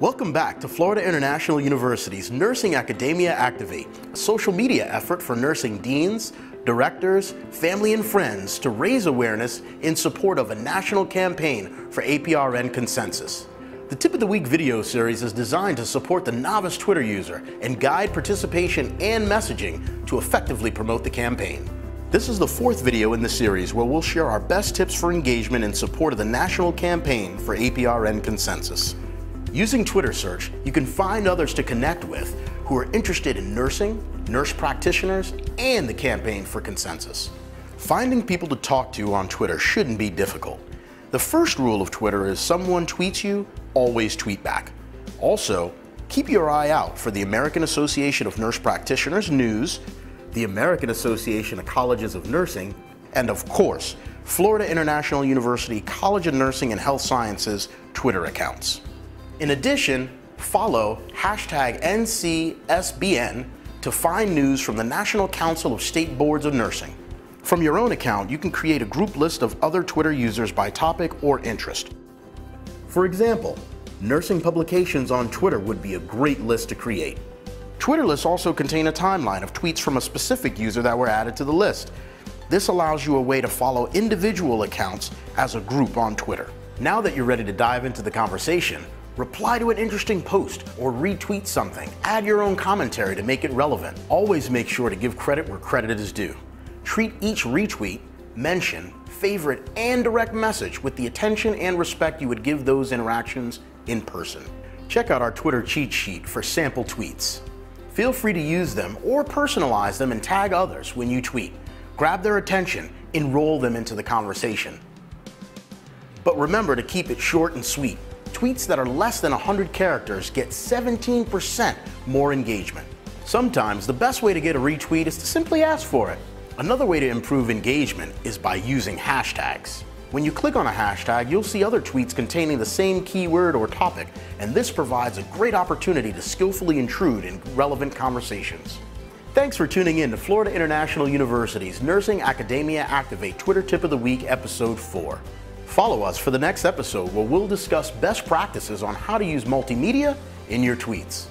Welcome back to Florida International University's Nursing Academia Activate, a social media effort for nursing deans, directors, family, and friends to raise awareness in support of a national campaign for APRN consensus. The Tip of the Week video series is designed to support the novice Twitter user and guide participation and messaging to effectively promote the campaign. This is the fourth video in the series where we'll share our best tips for engagement in support of the national campaign for APRN consensus. Using Twitter search, you can find others to connect with who are interested in nursing, nurse practitioners, and the campaign for consensus. Finding people to talk to on Twitter shouldn't be difficult. The first rule of Twitter is someone tweets you, always tweet back. Also, keep your eye out for the American Association of Nurse Practitioners news, the American Association of Colleges of Nursing, and of course, Florida International University College of Nursing and Health Sciences Twitter accounts. In addition, follow hashtag NCSBN to find news from the National Council of State Boards of Nursing. From your own account, you can create a group list of other Twitter users by topic or interest. For example, nursing publications on Twitter would be a great list to create. Twitter lists also contain a timeline of tweets from a specific user that were added to the list. This allows you a way to follow individual accounts as a group on Twitter. Now that you're ready to dive into the conversation, Reply to an interesting post or retweet something. Add your own commentary to make it relevant. Always make sure to give credit where credit is due. Treat each retweet, mention, favorite, and direct message with the attention and respect you would give those interactions in person. Check out our Twitter cheat sheet for sample tweets. Feel free to use them or personalize them and tag others when you tweet. Grab their attention, enroll them into the conversation. But remember to keep it short and sweet tweets that are less than 100 characters get 17% more engagement. Sometimes the best way to get a retweet is to simply ask for it. Another way to improve engagement is by using hashtags. When you click on a hashtag, you'll see other tweets containing the same keyword or topic, and this provides a great opportunity to skillfully intrude in relevant conversations. Thanks for tuning in to Florida International University's Nursing Academia Activate Twitter Tip of the Week, Episode 4. Follow us for the next episode where we'll discuss best practices on how to use multimedia in your tweets.